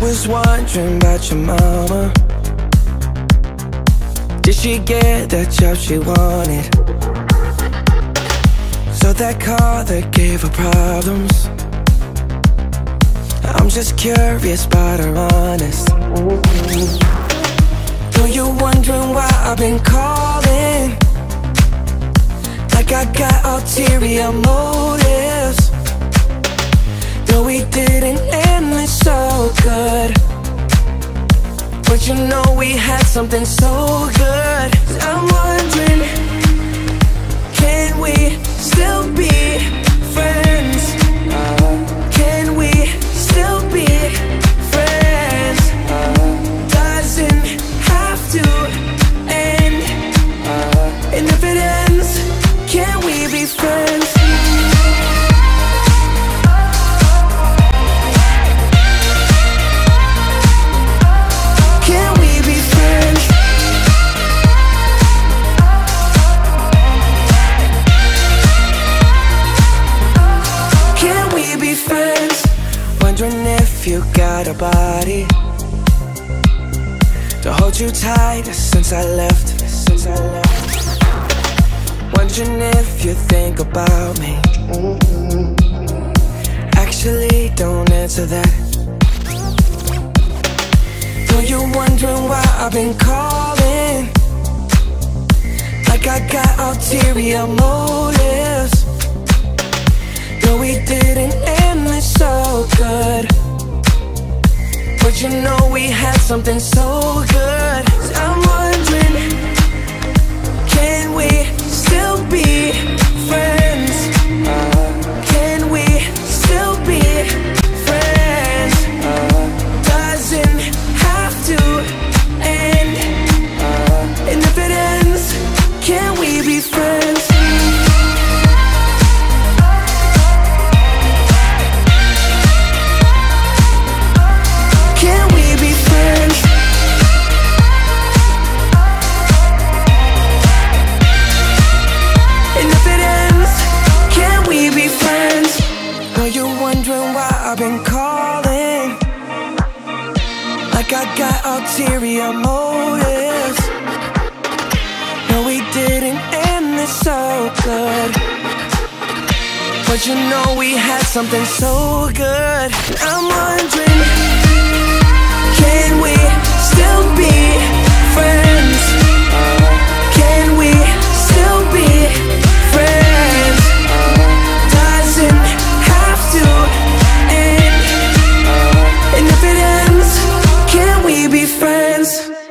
was wondering about your mama. Did she get that job she wanted? So that car that gave her problems. I'm just curious about her honest. Though you're wondering why I've been calling, like I got ulterior motives. You know we had something so good I'm wondering Can we still be friends? Can we still be friends? Doesn't have to end And if it ends Can we be friends? If you got a body to hold you tight since I left. Since I left. Wondering if you think about me. Actually, don't answer that. Though you're wondering why I've been calling Like I got ulterior motives Though we didn't end it so good you know we had something so good ulterior motives. No, we didn't end this so good. But you know we had something so good. I'm wondering friends.